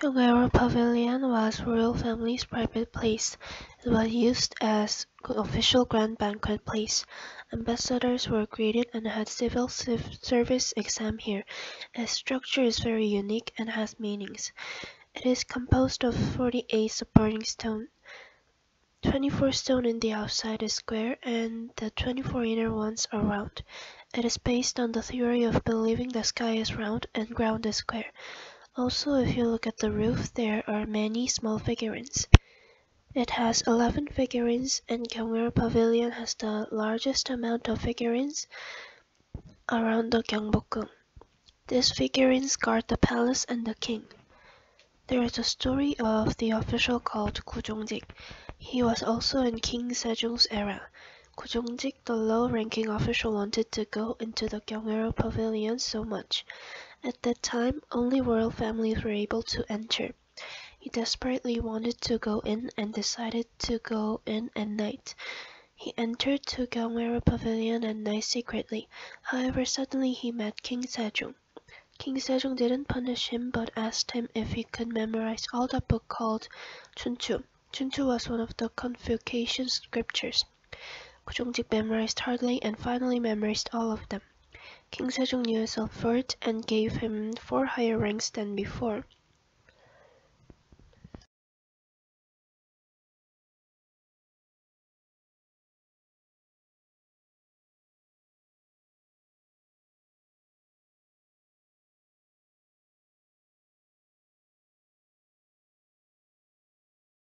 Gyeonghoeru Pavilion was royal family's private place. It was used as official grand banquet place. Ambassadors were greeted and had civil service exam here. Its structure is very unique and has meanings. It is composed of 48 supporting stone. 24 stone in the outside is square and the 24 inner ones are round. It is based on the theory of believing the sky is round and ground is square. Also, if you look at the roof, there are many small figurines. It has 11 figurines and Gyeonghoeru Pavilion has the largest amount of figurines around the Gyeongbokgung. These figurines guard the palace and the king. There is a story of the official called Kujongjik. He was also in King Sejong's era. Kujongjik, the low-ranking official, wanted to go into the Gyeonghoeru Pavilion so much. At that time, only royal families were able to enter. He desperately wanted to go in and decided to go in at night. He entered to Gyeonghoeru Pavilion at night secretly. However, suddenly he met King Sejong. King Sejong didn't punish him but asked him if he could memorize all the book called Chunchu. Chunchu was one of the Confucian scriptures. Kujongjik memorized hardly and finally memorized all of them. King Sejong knew for it and gave him four higher ranks than before.